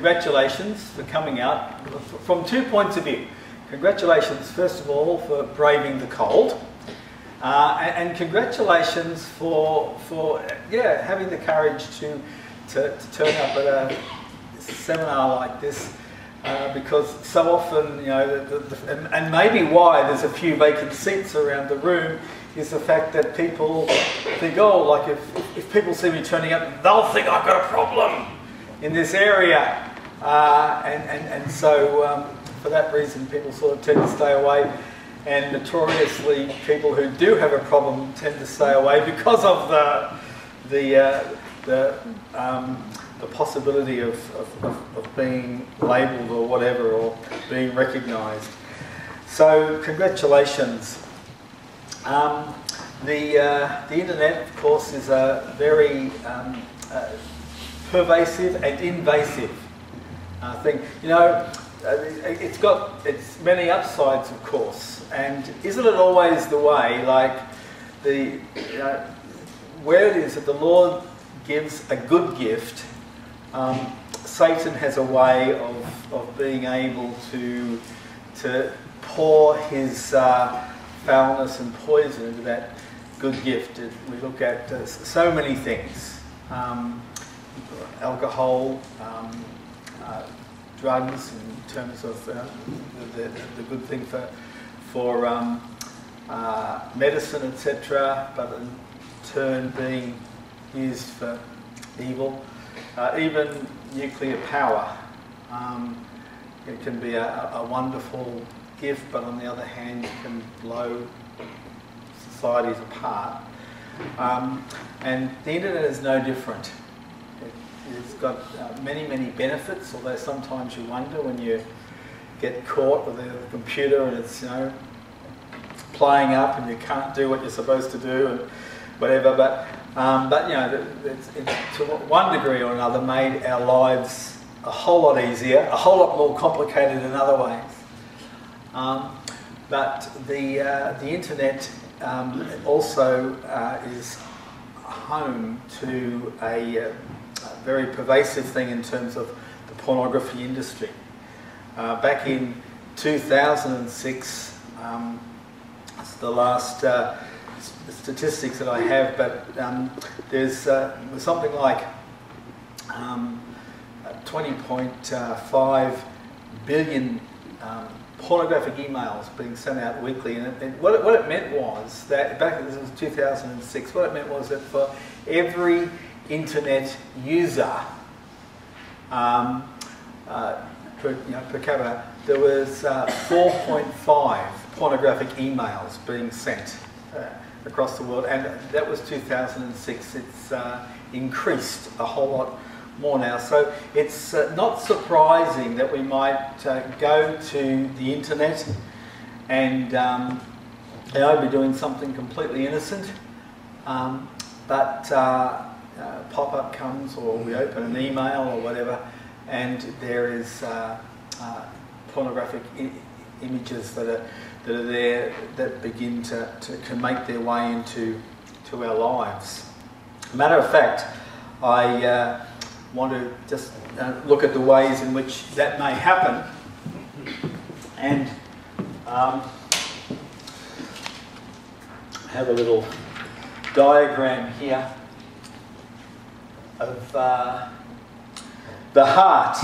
congratulations for coming out from two points of view. Congratulations, first of all, for braving the cold. Uh, and, and, congratulations for, for yeah, having the courage to, to, to turn up at a seminar like this uh, because so often, you know, the, the, and, and, maybe why there's a few vacant seats around the room is the fact that people think, oh, like if, if people see me turning up, they'll think I've got a problem in this area. Uh, and, and, and so um, for that reason, people sort of tend to stay away. And notoriously, people who do have a problem tend to stay away because of the, the, uh, the, um, the possibility of, of, of, being labelled or whatever, or being recognised. So, congratulations. Um, the, uh, the internet, of course, is a very um, uh, pervasive and invasive uh, thing. You know, uh, it's got its many upsides, of course, and isn't it always the way, like the where it is that the Lord gives a good gift, um, Satan has a way of, of being able to to pour his uh, foulness and poison into that good gift. We look at uh, so many things, um, alcohol, um, uh, drugs in terms of uh, the, the, the, good thing for, for um, uh, medicine, etc., but in turn being used for evil. Uh, even nuclear power. Um, it can be a, a, wonderful gift, but on the other hand, it can blow societies apart. Um, and the internet is no different. It's got uh, many, many benefits, although sometimes you wonder when you get caught with a computer and it's, you know, playing up and you can't do what you're supposed to do and whatever. But, um, but you know, it's, it's, to one degree or another made our lives a whole lot easier, a whole lot more complicated in other ways. Um, but the, uh, the internet um, also uh, is home to a uh, very pervasive thing in terms of the pornography industry. Uh, back in 2006, um, it's the last uh, statistics that I have, but um, there's uh, something like um, 20.5 billion um, pornographic emails being sent out weekly. And, it, and what, it, what, it, meant was that, back in 2006, what it meant was that for every internet user um, uh, per, you know, per, capita, there was uh, 4.5 pornographic emails being sent uh, across the world, and that was 2006. It's uh, increased a whole lot more now. So it's uh, not surprising that we might uh, go to the internet and um, know, be doing something completely innocent, um, but uh, pop-up comes or we open an email or whatever and there is uh, uh, pornographic images that are, that are there that begin to, to can make their way into to our lives. Matter of fact, I uh, want to just uh, look at the ways in which that may happen and um, have a little diagram here of uh, the heart.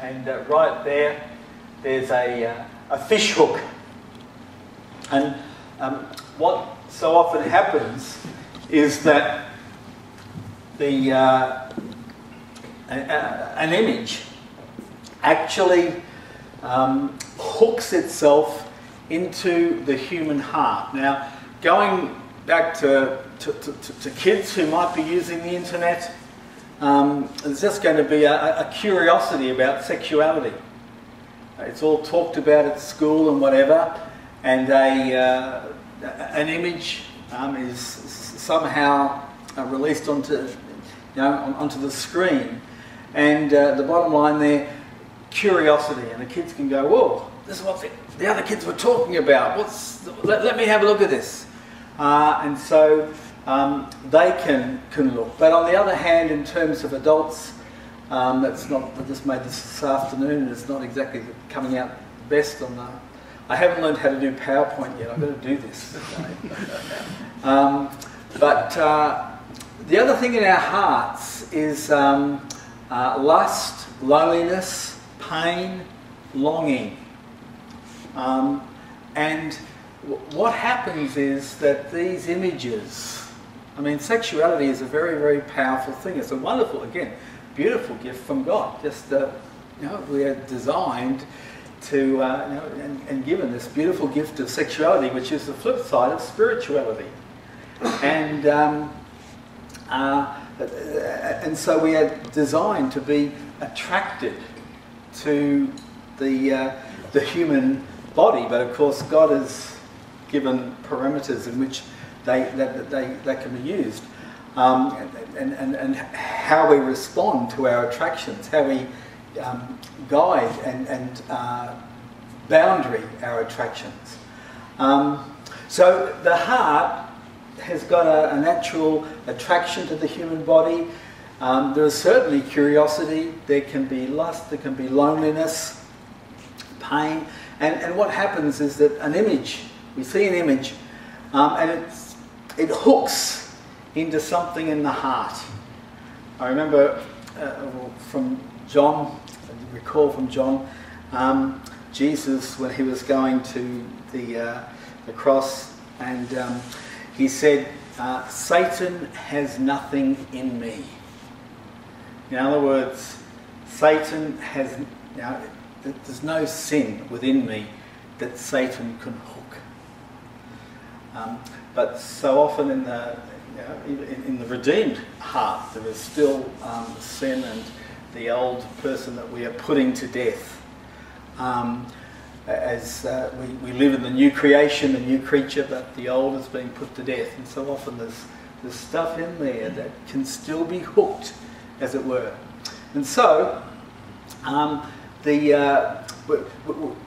And uh, right there, there's a, uh, a fish hook. And um, what so often happens is that the, uh, a, a, an image actually um, hooks itself into the human heart. Now, going back to, to, to, to kids who might be using the internet, um, there's just going to be a, a curiosity about sexuality. It's all talked about at school and whatever, and a, uh, an image um, is somehow uh, released onto, you know, onto the screen. And uh, the bottom line there, curiosity, and the kids can go, whoa, this is what the, the other kids were talking about. What's, let, let me have a look at this. Uh, and so um, they can, can look. But on the other hand, in terms of adults, Um, that's not. I just made this this afternoon, and it's not exactly coming out best on the. I haven't learned how to do PowerPoint yet. I've got to do this. um, but uh, the other thing in our hearts is um, uh, lust, loneliness, pain, longing. Um, and what happens is that these images, I mean, sexuality is a very, very powerful thing. It's a wonderful, again, beautiful gift from God. Just, uh, you know, we are designed to, uh, you know, and, and, given this beautiful gift of sexuality, which is the flip side of spirituality. And, um, uh, and so we are designed to be attracted to the, uh, the human body, but of course God has given parameters in which they, that, they, they can be used. Um, and, and, and how we respond to our attractions, how we um, guide and, and uh, boundary our attractions. Um, so the heart has got a, a, natural attraction to the human body. Um, there is certainly curiosity, there can be lust, there can be loneliness, pain. And, and what happens is that an image, we see an image, um, and it's, it hooks into something in the heart. I remember uh, from John, I recall from John, um, Jesus, when he was going to the, uh, the cross, and um, he said, uh, Satan has nothing in me. In other words, Satan has, now, there's no sin within me that Satan can hook. Um, but so often in the, you know, in, the redeemed heart, there is still um, sin and the old person that we are putting to death. Um, as uh, we, we live in the new creation, the new creature, but the old is being put to death. And so often there's, there's stuff in there that can still be hooked, as it were. And so, um, the, uh, we,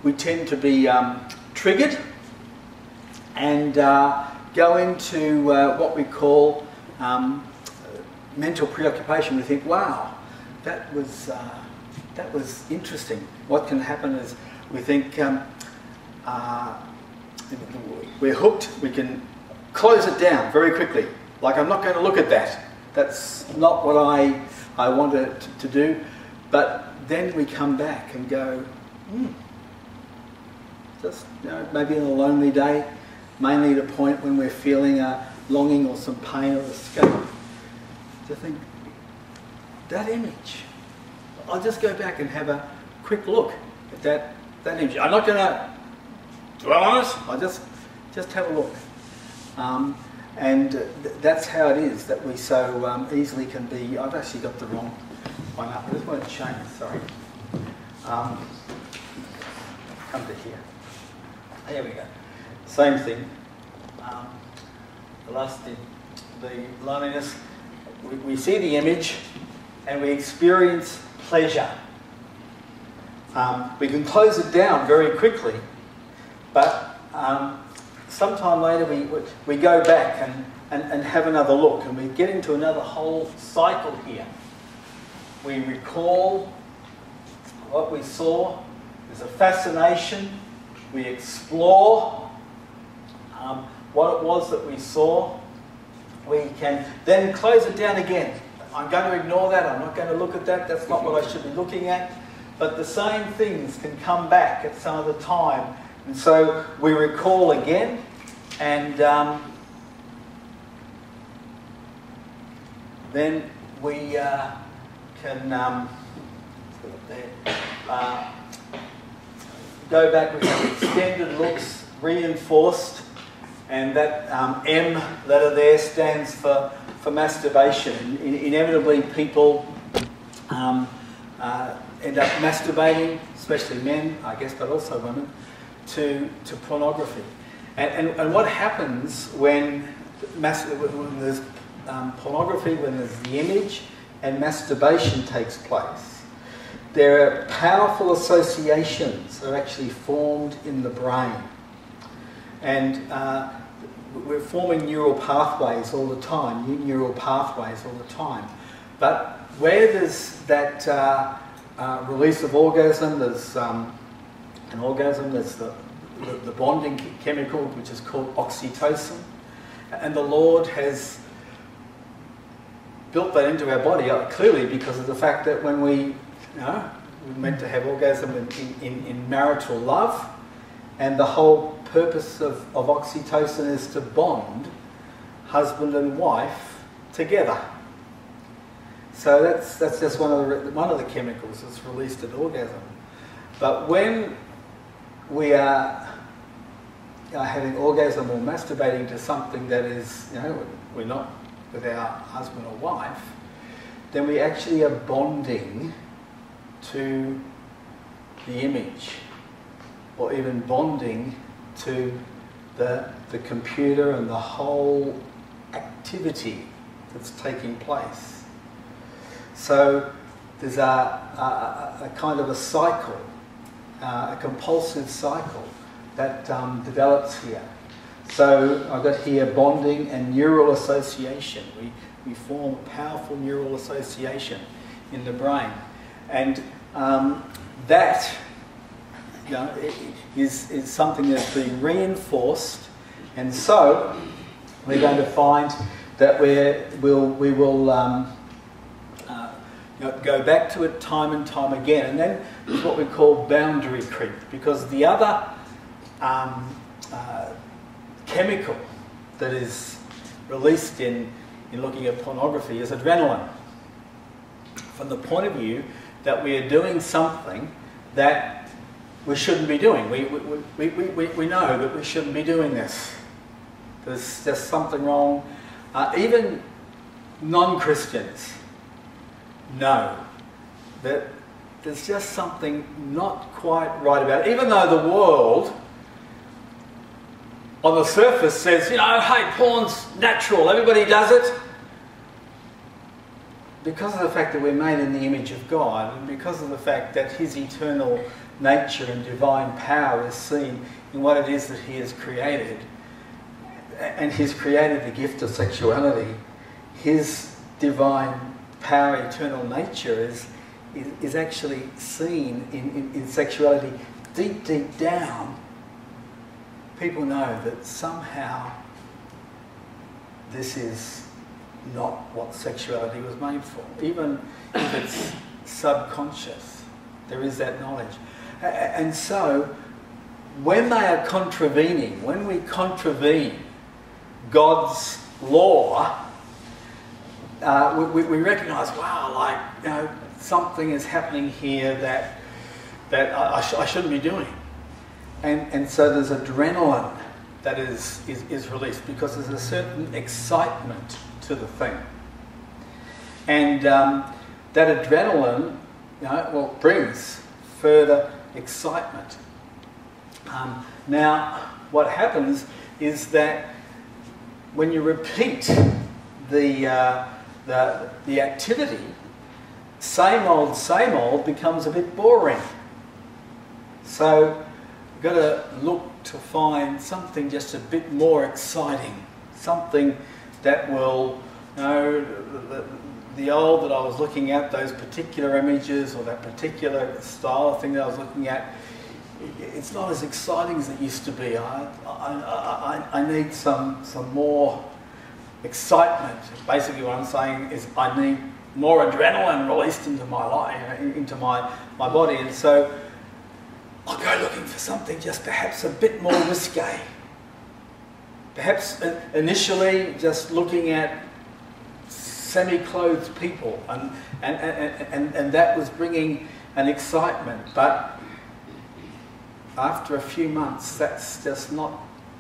we, tend to be um, triggered and uh, go into uh, what we call um, mental preoccupation. We think, wow, that was, uh, that was interesting. What can happen is we think um, uh, we're hooked, we can close it down very quickly. Like, I'm not going to look at that. That's not what I, I wanted to, to do. But then we come back and go, hmm, just you know, maybe on a lonely day, mainly the point when we're feeling a longing or some pain or escape, to think, that image. I'll just go back and have a quick look at that, that image. I'm not going to dwell on it, I'll just, just have a look. Um, and th that's how it is that we so um, easily can be. I've actually got the wrong one up. Want to change, sorry. Um, come to here. Here we go. Same thing. Um, the last, the, the loneliness, we, we see the image and we experience pleasure. Um, we can close it down very quickly, but um, sometime later we, we go back and, and, and have another look and we get into another whole cycle here we recall what we saw. There's a fascination. We explore um, what it was that we saw. We can then close it down again. I'm going to ignore that. I'm not going to look at that. That's not what I should be looking at. But the same things can come back at some other time. And so we recall again and um, then we uh, can um, uh, go back with extended looks, reinforced, and that um, M letter there stands for, for masturbation. In, inevitably, people um, uh, end up masturbating, especially men, I guess, but also women, to, to pornography. And, and, and what happens when, when there's um, pornography, when there's the image, and masturbation takes place, there are powerful associations that are actually formed in the brain. And uh, we're forming neural pathways all the time, new neural pathways all the time. But where there's that uh, uh, release of orgasm, there's um, an orgasm, there's the, the, the bonding chemical which is called oxytocin. And the Lord has built that into our body uh, clearly because of the fact that when we, you know, we're meant to have orgasm in, in, in marital love, and the whole purpose of, of oxytocin is to bond husband and wife together. So that's, that's just one of, the, one of the chemicals that's released at orgasm. But when we are, are having orgasm or masturbating to something that is, you know, we're not with our husband or wife, then we actually are bonding to the image or even bonding to the, the computer and the whole activity that's taking place. So there's a, a, a kind of a cycle, uh, a compulsive cycle that um, develops here. So I've got here bonding and neural association. We, we form a powerful neural association in the brain. And um, that you know, is, is something that's being reinforced. And so we're going to find that we're, we'll, we will um, uh, you know, go back to it time and time again. And then it's what we call boundary creep, because the other um, uh, chemical that is released in, in looking at pornography is adrenaline. From the point of view that we are doing something that we shouldn't be doing. We, we, we, we, we know that we shouldn't be doing this. There's just something wrong. Uh, even non-Christians know that there's just something not quite right about it. Even though the world on the surface says, you know, hey, porn's natural, everybody does it. Because of the fact that we're made in the image of God, and because of the fact that His eternal nature and divine power is seen in what it is that He has created, and He's created the gift of sexuality, His divine power, eternal nature is, is, is actually seen in, in, in sexuality deep, deep down people know that somehow this is not what sexuality was made for. Even if it's subconscious, there is that knowledge. And so, when they are contravening, when we contravene God's law, uh, we, we recognise, wow, like, you know, something is happening here that, that I, I, sh I shouldn't be doing. And, and so there's adrenaline that is, is, is released because there's a certain excitement to the thing. And um, that adrenaline you know, well, brings further excitement. Um, now, what happens is that when you repeat the, uh, the, the activity, same old, same old becomes a bit boring. So We've got to look to find something just a bit more exciting, something that will, you know, the, old that I was looking at, those particular images or that particular style of thing that I was looking at, it's not as exciting as it used to be. I, I, I, I need some, some more excitement. Basically what I'm saying is I need more adrenaline released into my life, into my, my body. And so I'll go looking for something just perhaps a bit more risque. Perhaps uh, initially just looking at semi-clothed people and, and, and, and, and that was bringing an excitement. But after a few months, that's just not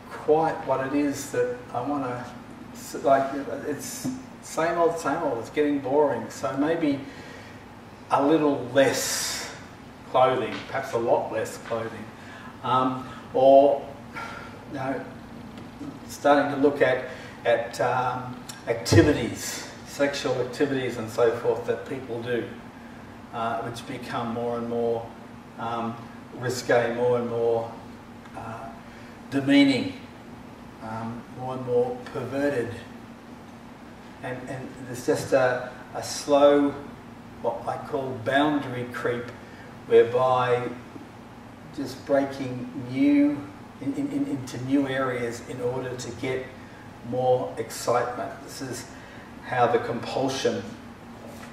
quite what it is that I want to, like, it's same old, same old, it's getting boring. So maybe a little less clothing, perhaps a lot less clothing, um, or you know, starting to look at, at um, activities, sexual activities and so forth that people do, uh, which become more and more um, risque, more and more uh, demeaning, um, more and more perverted. And, and there's just a, a slow what I call boundary creep, whereby just breaking new in, in, into new areas in order to get more excitement. This is how the compulsion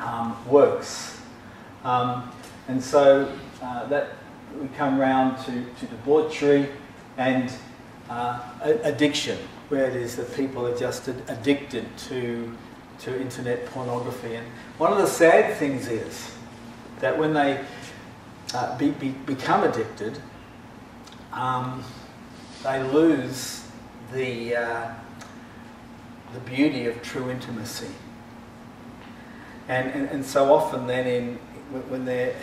um, works. Um, and so uh, that we come round to, to debauchery and uh, addiction, where it is that people are just addicted to, to internet pornography. And one of the sad things is that when they uh, be, be, become addicted, um, they lose the, uh, the beauty of true intimacy. And, and, and so often then in, when they're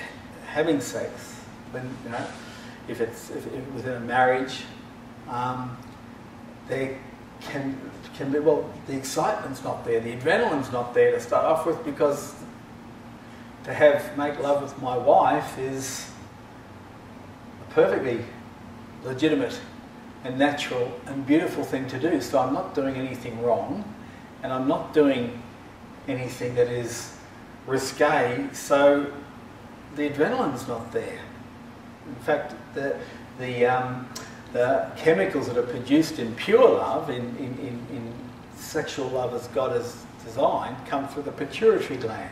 having sex, when, you know, if it's if, if within a marriage, um, they can, can be, well, the excitement's not there, the adrenaline's not there to start off with because to have, make love with my wife is a perfectly legitimate and natural and beautiful thing to do. So I'm not doing anything wrong and I'm not doing anything that is risque, so the adrenaline's not there. In fact, the, the, um, the chemicals that are produced in pure love, in, in, in, in sexual love as God has designed, come through the pituitary gland.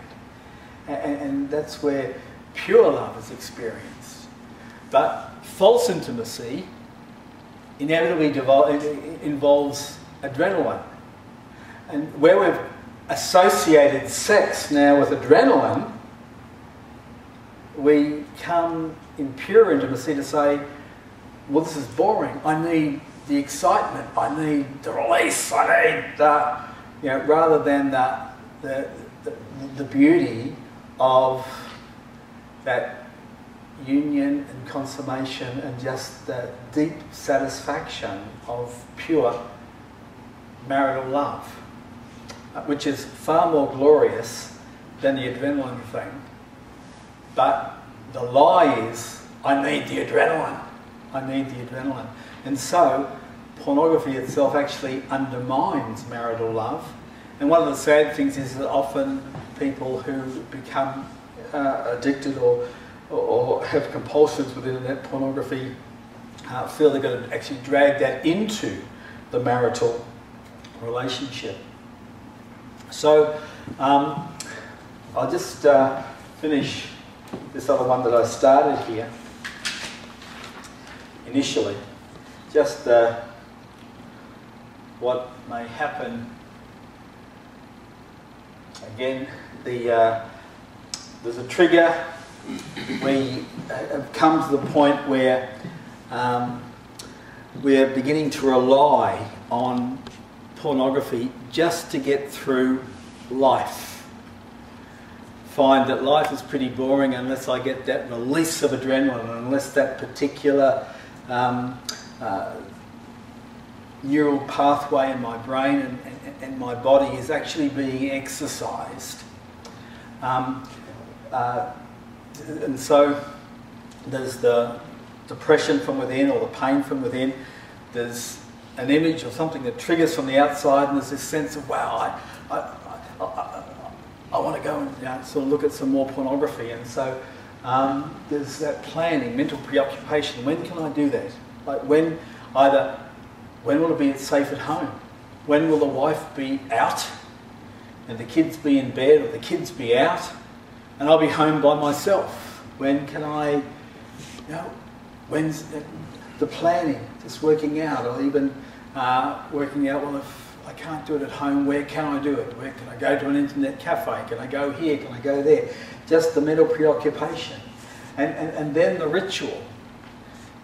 And, and that's where pure love is experienced. But false intimacy inevitably involves adrenaline. And where we've associated sex now with adrenaline, we come in pure intimacy to say, well, this is boring. I need the excitement. I need the release. I need the, you know, rather than the, the, the, the beauty of that union and consummation and just the deep satisfaction of pure marital love, which is far more glorious than the adrenaline thing. But the lie is, I need the adrenaline. I need the adrenaline. And so, pornography itself actually undermines marital love. And one of the sad things is that often people who become uh, addicted or, have compulsions with internet pornography uh, feel they're going to actually drag that into the marital relationship. So um, I'll just uh, finish this other one that I started here initially. Just uh, what may happen. Again, the uh, there's a trigger. We have come to the point where um, we're beginning to rely on pornography just to get through life find that life is pretty boring unless I get that release of adrenaline, unless that particular um, uh, neural pathway in my brain and, and, and, my body is actually being exercised. Um, uh, and so there's the depression from within or the pain from within. There's an image or something that triggers from the outside, and there's this sense of, wow, I, I, I, I want to go and you know, sort of look at some more pornography. And so um, there's that planning, mental preoccupation. When can I do that? Like when either, when will it be safe at home? When will the wife be out and the kids be in bed or the kids be out and I'll be home by myself? When can I, you know, when's the planning, just working out or even uh, working out, well, if I can't do it at home. Where can I do it? Where can I go to an internet cafe? Can I go here? Can I go there? Just the mental preoccupation. And, and, and then the ritual.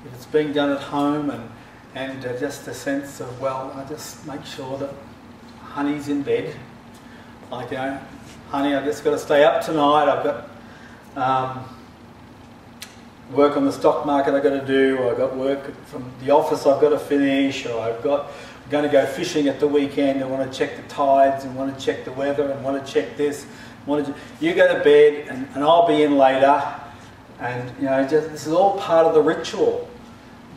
If it's being done at home and, and uh, just a sense of, well, I just make sure that honey's in bed. Like, you know, honey, I just got to stay up tonight. I've got um, work on the stock market I've got to do, or I've got work from the office I've got to finish, or I've got going to go fishing at the weekend and want to check the tides and want to check the weather and want to check this. Want to, you go to bed and, and I'll be in later. And you know, just, this is all part of the ritual.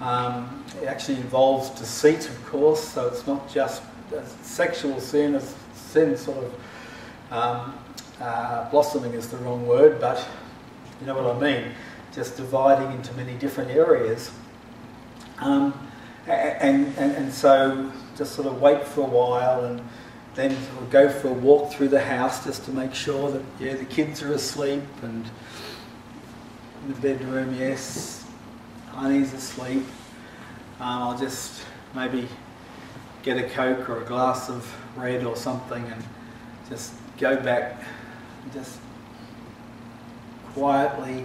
Um, it actually involves deceit, of course, so it's not just sexual sin, as sin sort of um, uh, blossoming is the wrong word, but you know what I mean, just dividing into many different areas. Um, and, and, and so just sort of wait for a while and then sort of go for a walk through the house just to make sure that yeah the kids are asleep and in the bedroom yes honey's asleep um, I'll just maybe get a coke or a glass of red or something and just go back just quietly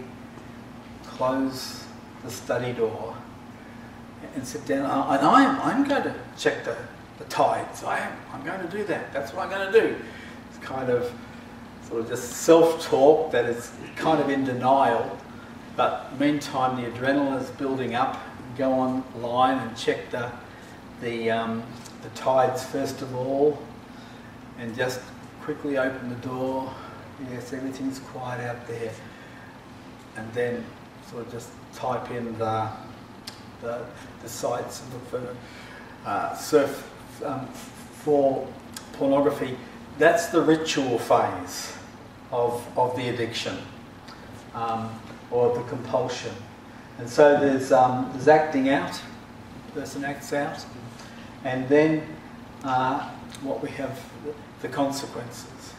close the study door and sit down. Uh, and I'm, I'm going to check the, the tides. I am. I'm going to do that. That's what I'm going to do. It's kind of sort of just self-talk that is kind of in denial. But meantime, the adrenaline is building up. Go online and check the, the, um, the tides first of all and just quickly open the door. Yes, everything's quiet out there. And then sort of just type in the, the, the sites and look for uh, surf um, for pornography. That's the ritual phase of, of the addiction um, or the compulsion. And so there's, um, there's acting out, person acts out, and then uh, what we have, the consequences.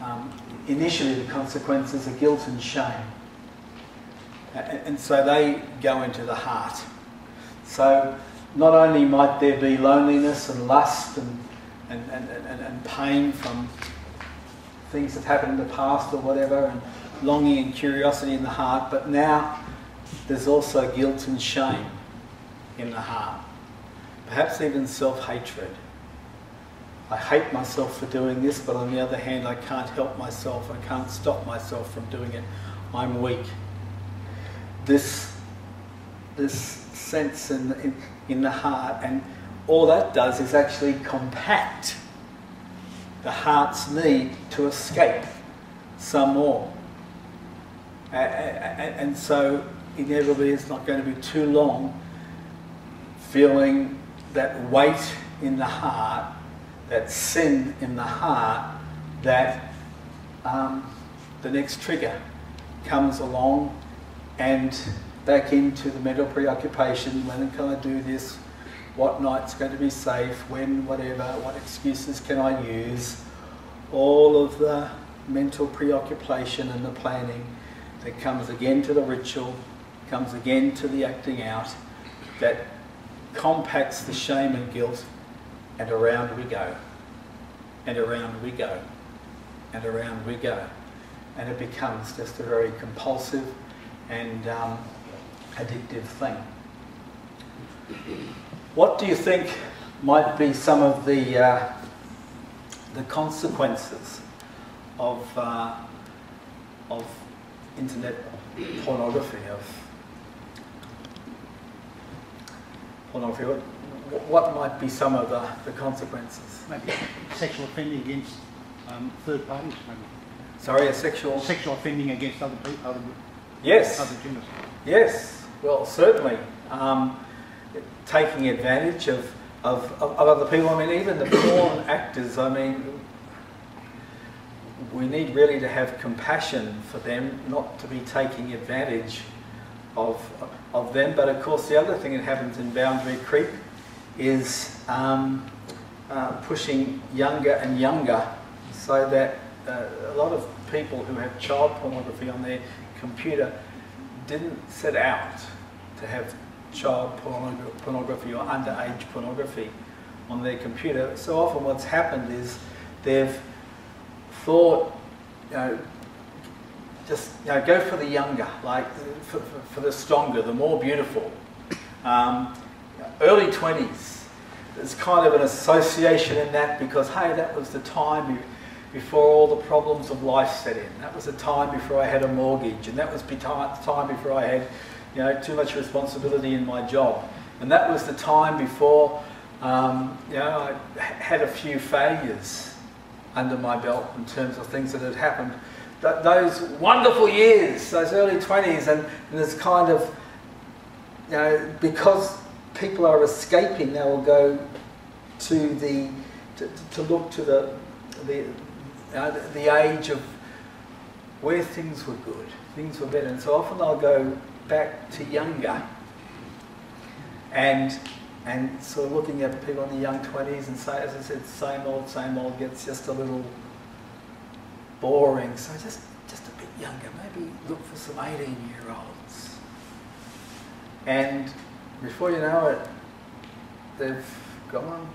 Um, initially, the consequences are guilt and shame. And so they go into the heart. So not only might there be loneliness and lust and, and, and, and, and pain from things that happened in the past or whatever, and longing and curiosity in the heart, but now there's also guilt and shame in the heart. Perhaps even self hatred. I hate myself for doing this, but on the other hand, I can't help myself. I can't stop myself from doing it. I'm weak this, this sense in, in, in the heart. And all that does is actually compact the heart's need to escape some more. And so inevitably it's not going to be too long feeling that weight in the heart, that sin in the heart, that um, the next trigger comes along and back into the mental preoccupation when can I do this, what night's going to be safe, when, whatever, what excuses can I use, all of the mental preoccupation and the planning that comes again to the ritual, comes again to the acting out, that compacts the shame and guilt, and around we go, and around we go, and around we go. And it becomes just a very compulsive, and um, addictive thing. What do you think might be some of the, uh, the consequences of, uh, of internet pornography, of pornography? What, what might be some of the, the consequences? Maybe sexual offending against um, third parties, maybe. Sorry, a sexual... Sexual offending against other people, other Yes. other genders. Yes, well, certainly. Um, taking advantage of, of, of, other people. I mean, even the porn actors, I mean, we need really to have compassion for them, not to be taking advantage of, of them. But of course, the other thing that happens in boundary creep is um, uh, pushing younger and younger so that uh, a lot of people who have child pornography on their computer didn't set out to have child pornography or underage pornography on their computer. So often what's happened is they've thought, you know, just you know, go for the younger, like for, for, for the stronger, the more beautiful. Um, early 20s, there's kind of an association in that because, hey, that was the time before all the problems of life set in. That was the time before I had a mortgage, and that was the time before I had, you know, too much responsibility in my job. And that was the time before, um, you know, I had a few failures under my belt in terms of things that had happened. Th those wonderful years, those early 20s, and, and this kind of, you know, because people are escaping, they will go to the, to, to look to the, the, the, the age of where things were good, things were better. And so often they'll go back to younger and and sort of looking at people in the young 20s and say, as I said, same old, same old gets just a little boring. So just, just a bit younger, maybe look for some 18 year olds. And before you know it, they've gone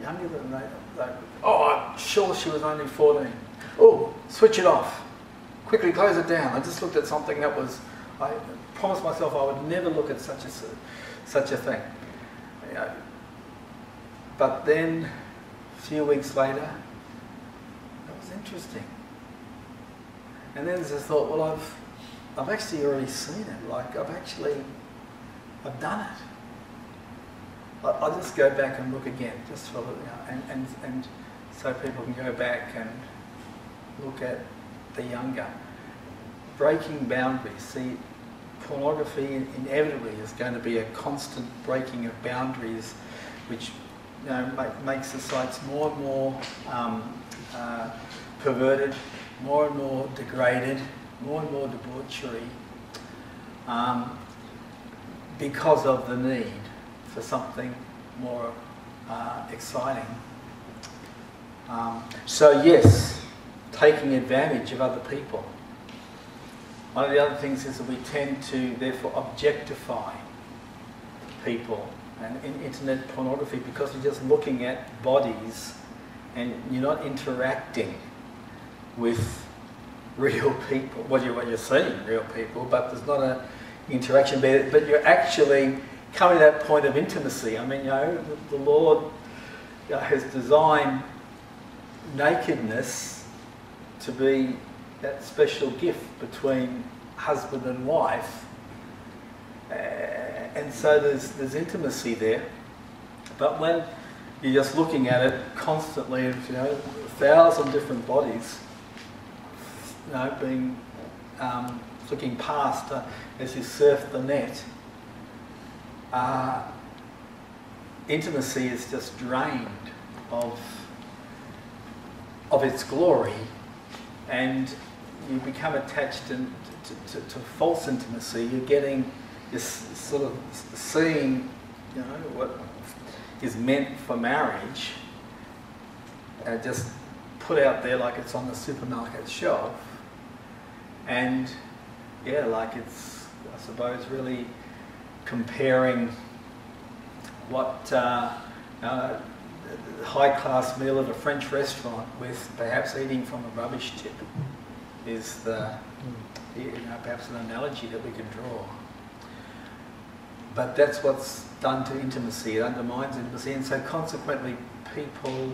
younger than they, they oh, I'm sure she was only 14. Oh, switch it off. Quickly close it down. I just looked at something that was, I promised myself I would never look at such a, such a thing. You know, but then, a few weeks later, that was interesting. And then there's a thought, well, I've, I've actually already seen it. Like, I've actually, I've done it. I, will just go back and look again, just for, you know, and, and, and so people can go back and look at the younger. Breaking boundaries. See, pornography inevitably is going to be a constant breaking of boundaries, which you know, make, makes the sites more and more um, uh, perverted, more and more degraded, more and more debauchery, um, because of the need for something more uh, exciting. Um, so yes, taking advantage of other people. One of the other things is that we tend to therefore objectify people and in internet pornography because you're just looking at bodies and you're not interacting with real people. Well, you're, you're seeing real people, but there's not an interaction there. But you're actually coming to that point of intimacy. I mean, you know, the, the Lord you know, has designed nakedness to be that special gift between husband and wife. Uh, and so there's, there's intimacy there. But when you're just looking at it constantly, you know, a thousand different bodies, you know, being um, looking past uh, as you surf the net, uh, intimacy is just drained of of its glory and you become attached to, to, to, to false intimacy. You're getting this sort of seeing, you know, what is meant for marriage, uh, just put out there like it's on the supermarket shelf, and yeah, like it's, I suppose, really comparing what uh, uh, high class meal at a French restaurant with perhaps eating from a rubbish tip is the, you know, perhaps an analogy that we can draw. But that's what's done to intimacy. It undermines intimacy, and so consequently, people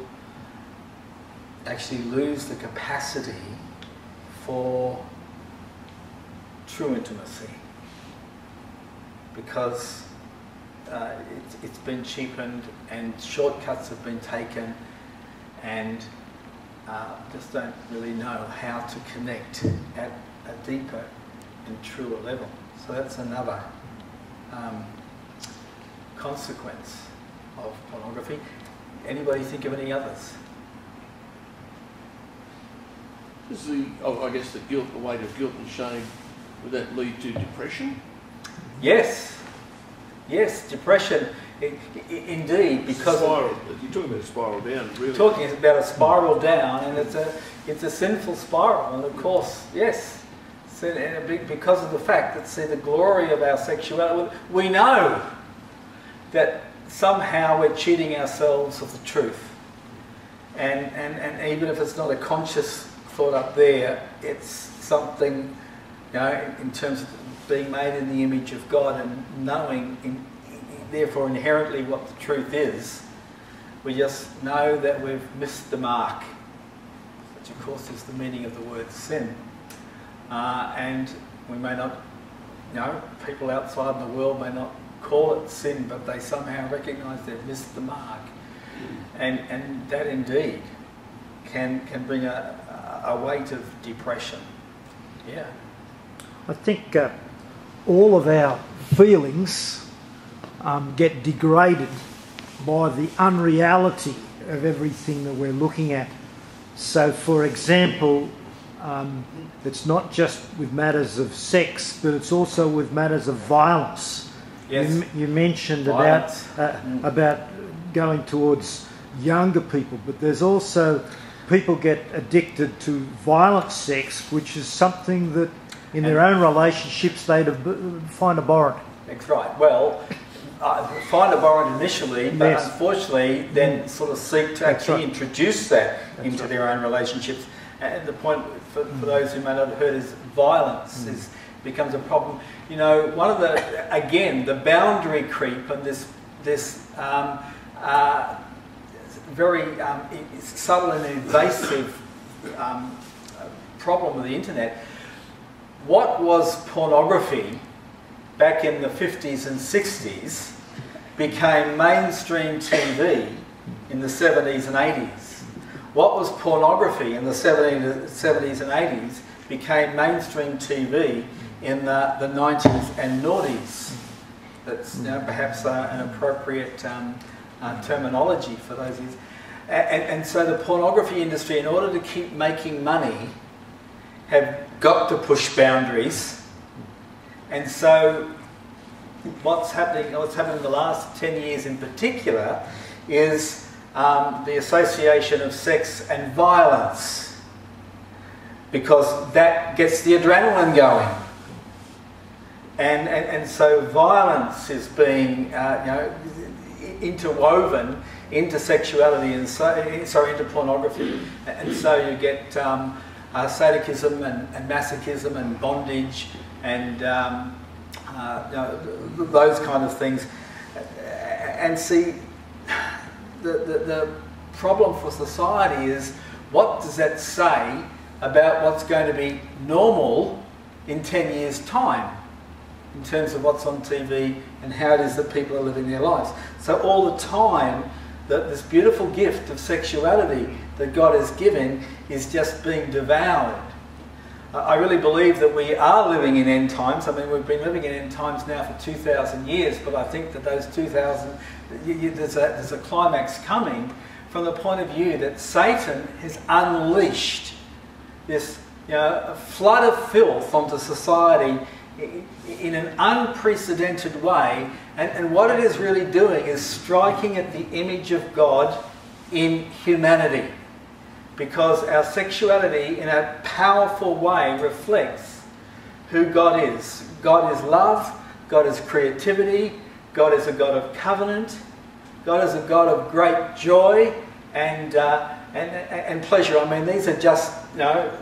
actually lose the capacity for true intimacy because uh, it's, it's been cheapened and shortcuts have been taken and uh, just don't really know how to connect at a deeper and truer level. So that's another um, consequence of pornography. Anybody think of any others? Is the, oh, I guess the guilt, the weight of guilt and shame, would that lead to depression? Yes, Yes, depression, indeed, because spiral. You're talking about a spiral down, really. Talking about a spiral down, and it's a it's a sinful spiral, and of course, yes, because of the fact that see the glory of our sexuality, we know that somehow we're cheating ourselves of the truth, and and and even if it's not a conscious thought up there, it's something, you know, in terms of being made in the image of God and knowing, in, therefore, inherently what the truth is, we just know that we've missed the mark, which of course is the meaning of the word sin. Uh, and we may not, you know, people outside the world may not call it sin, but they somehow recognise they've missed the mark. And, and that indeed can, can bring a, a weight of depression. Yeah. I think uh, all of our feelings um, get degraded by the unreality of everything that we're looking at. So, for example, um, it's not just with matters of sex, but it's also with matters of violence. Yes. You, you mentioned Violence. about uh, about going towards younger people, but there's also people get addicted to violent sex, which is something that in their own relationships they'd find abhorrent. That's right. Well, uh, find abhorrent initially, but Yes. unfortunately, then sort of seek to That's actually right. introduce that That's into right. their own relationships. And the point for, for those who may not have heard is violence Mm. is becomes a problem. You know, one of the again the boundary creep and this this um, uh, very um, subtle and invasive um, uh, problem with the internet. What was pornography back in the 50s and 60s became mainstream TV in the 70s and 80s. What was pornography in the 70s, 70s and 80s became mainstream TV in the, the 90s and noughties. That's you know, perhaps uh, an appropriate um, uh, terminology for those years. A- And, and so the pornography industry, in order to keep making money, have got to push boundaries. And so what's happening, what's happened in the last 10 years in particular is um, the association of sex and violence because that gets the adrenaline going. And, and, and so violence is being uh, you know, interwoven into sexuality and so, sorry, into pornography. And so you get um, uh, sadism and, and masochism and bondage and um, uh, those kind of things. And see, the, the, the problem for society is what does that say about what's going to be normal in 10 years' time in terms of what's on TV and how it is that people are living their lives. So all the time that this beautiful gift of sexuality that God has given is just being devoured. I really believe that we are living in end times. I mean, we've been living in end times now for 2,000 years, but I think that those 2,000, y- y- there's a, there's a climax coming from the point of view that Satan has unleashed this you know, flood of filth onto society in an unprecedented way. And, and what it is really doing is striking at the image of God in humanity. Because our sexuality, in a powerful way, reflects who God is. God is love, God is creativity, God is a God of covenant, God is a God of great joy and, uh, and, and pleasure. I mean, these are just, you know,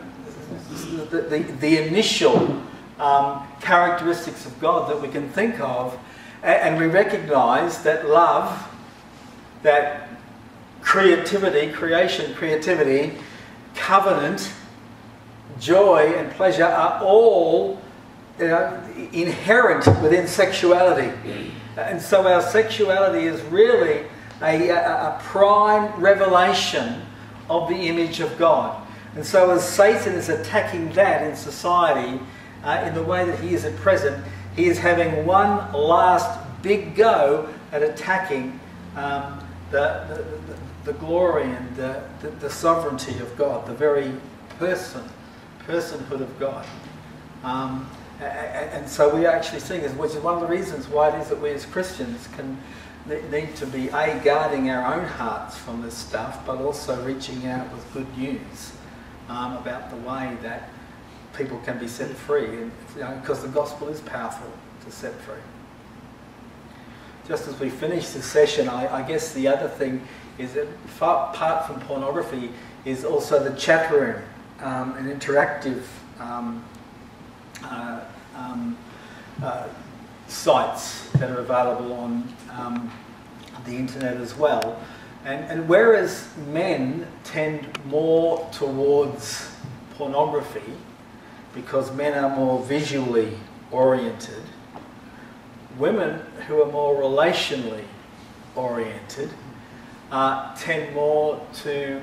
the, the, the initial um, characteristics of God that we can think of. A- And we recognize that love, that creativity, creation, creativity, covenant, joy, and pleasure are all you know, inherent within sexuality. And so our sexuality is really a, a prime revelation of the image of God. And so as Satan is attacking that in society, uh, in the way that he is at present, he is having one last big go at attacking um, the, the, the, glory and the, the, the sovereignty of God, the very person, personhood of God. Um, and so we are actually seeing this, which is one of the reasons why it is that we as Christians can need to be a guarding our own hearts from this stuff, but also reaching out with good news um, about the way that people can be set free, you know, because the gospel is powerful to set free. Just as we finish this session, I, I guess the other thing is that far, apart from pornography, is also the chat room, um, an interactive um, uh, um, uh, sites that are available on um, the internet as well. And, and whereas men tend more towards pornography because men are more visually oriented, women who are more relationally oriented uh, tend more to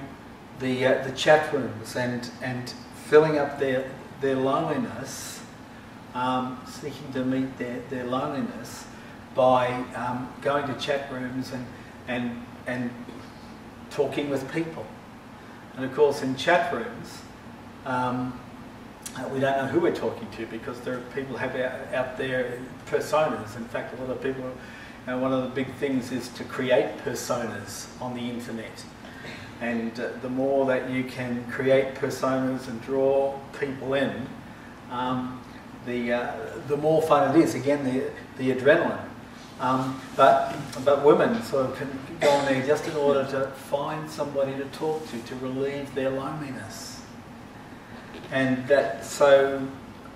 the, uh, the chat rooms and, and filling up their, their loneliness, um, seeking to meet their, their loneliness by um, going to chat rooms and, and, and talking with people. And of course, in chat rooms, um, uh, we don't know who we're talking to because there are people have out, out there personas. In fact, a lot of people, you know, one of the big things is to create personas on the internet. And uh, the more that you can create personas and draw people in, um, the, uh, the more fun it is. Again, the, the adrenaline. Um, but, but women sort of can go on there just in order to find somebody to talk to, to relieve their loneliness. And that so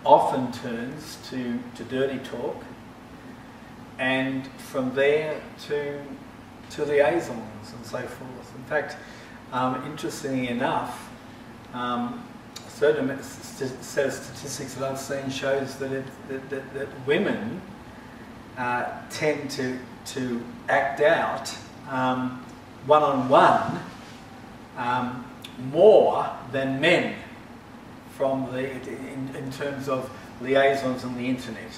often turns to, to dirty talk, and from there to, to liaisons and so forth. In fact, um, interestingly enough, um, certain set of statistics that I've seen shows that, it, that, that, that women uh, tend to, to act out one on one more than men from the, in, in terms of liaisons on the internet,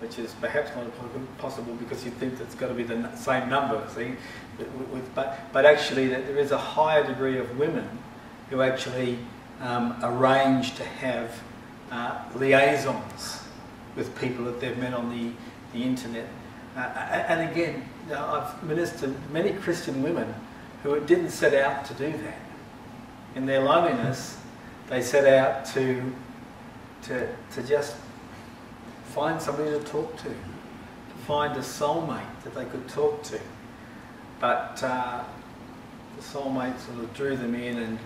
which is perhaps not possible because you think it's got to be the same number, see? But, but actually, there is a higher degree of women who actually um, arrange to have uh, liaisons with people that they've met on the, the internet. Uh, and again, I've ministered many Christian women who didn't set out to do that. In their loneliness, they set out to, to, to just find somebody to talk to, to find a soulmate that they could talk to. But uh, the soulmate sort of drew them in, and,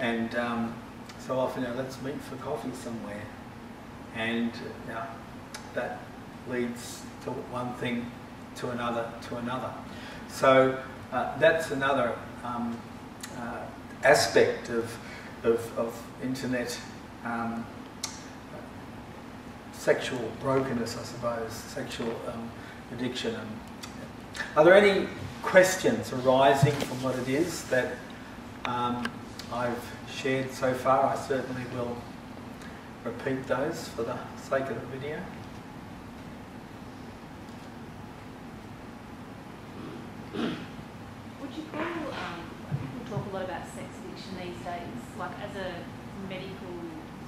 and um, so often, you know, let's meet for coffee somewhere. And you know, that leads to one thing to another to another. So uh, that's another um, uh, aspect of, of, of internet um, sexual brokenness, I suppose, sexual um, addiction. are there any questions arising from what it is that um, I've shared so far? I certainly will repeat those for the sake of the video. Would you call, um, people talk a lot about sex addiction these days, like as a medical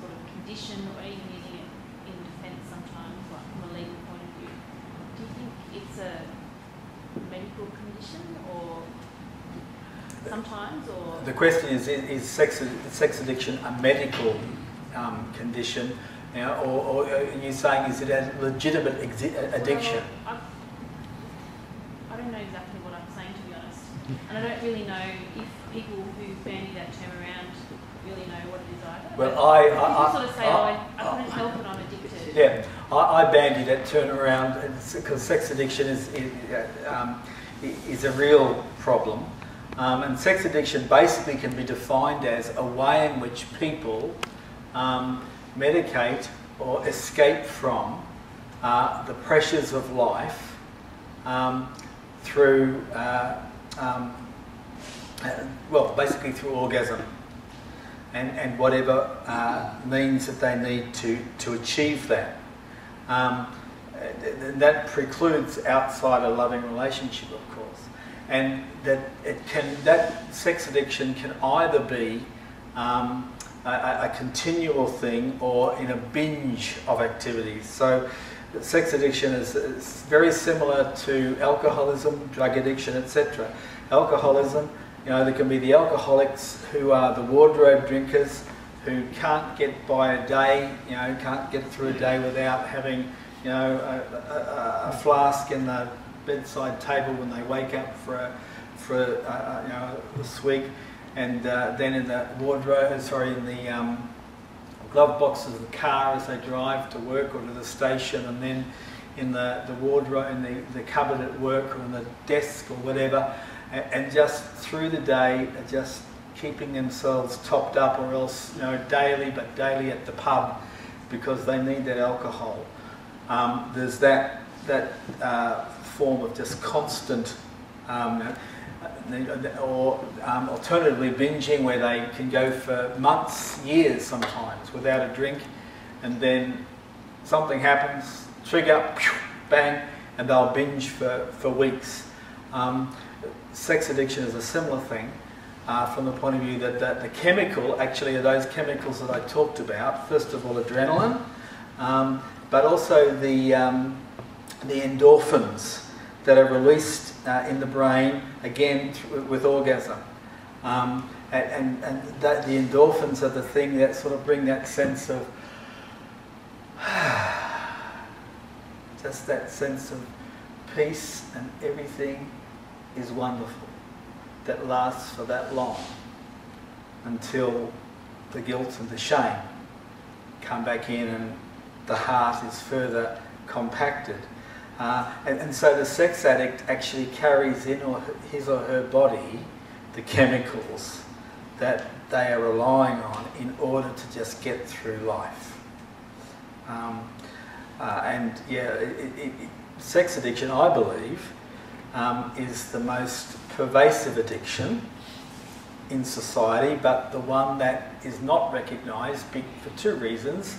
sort of condition or even using it in defence sometimes, like from a legal point of view. Do you think it's a medical condition or sometimes or? The question is, is sex, sex addiction a medical um, condition? You know, or, or, are you saying is it a legitimate addiction? Well, I don't know exactly what I'm saying to be honest, and I don't really know if people who bandy that term around really know what it is either. Well, I, I, I, sort of say, I, oh, I, I couldn't help it, I'm addicted. Yeah, I, I bandy that term around because sex addiction is is, um, is a real problem, um, and sex addiction basically can be defined as a way in which people um, medicate or escape from uh, the pressures of life um, through, uh, um, uh, well, basically through orgasm and, and whatever uh, means that they need to, to achieve that. Um, that precludes outside a loving relationship, of course. And that it can, that sex addiction can either be um, a, a, continual thing or in a binge of activities. So sex addiction is, is very similar to alcoholism, drug addiction, etc. Alcoholism, you know, there can be the alcoholics who are the wardrobe drinkers who can't get by a day, you know, can't get through a day without having, you know, a, a, a flask in the bedside table when they wake up for a, for a, you know, a swig and uh, then in the wardrobe, uh, sorry, in the um, glove boxes of the car as they drive to work or to the station, and then in the, the wardrobe, in the, the cupboard at work or in the desk or whatever, and, just through the day, just keeping themselves topped up or else, you know, daily, but daily at the pub because they need that alcohol. Um, there's that, that uh, form of just constant um, or um, alternatively binging where they can go for months, years sometimes without a drink and then something happens, trigger, bang, and they'll binge for, for weeks. Um, sex addiction is a similar thing. uh, from the point of view that, that the chemical actually are those chemicals that I talked about. First of all, adrenaline, um, but also the, um, the endorphins that are released uh, in the brain, again, th- with orgasm. Um, and and, and that, the endorphins are the thing that sort of bring that sense of just that sense of peace and everything is wonderful that lasts for that long until the guilt and the shame come back in and the heart is further compacted. Uh, and, and so the sex addict actually carries in or his or her body the chemicals that they are relying on in order to just get through life. Um, uh, and yeah, it, it, it, sex addiction, I believe, um, is the most pervasive addiction in society, but the one that is not recognised for two reasons.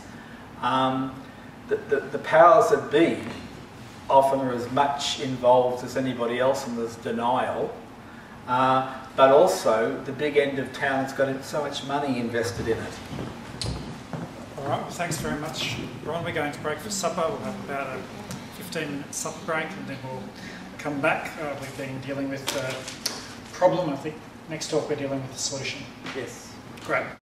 Um, the, the, the powers that be often are as much involved as anybody else and there's denial. Uh, but also, the big end of town has got so much money invested in it. All right, well, thanks very much, Ron. We're going to break for supper. We'll have about a 15 minute supper break and then we'll come back. Uh, we've been dealing with the problem. I think next talk we're dealing with the solution. Yes. Great.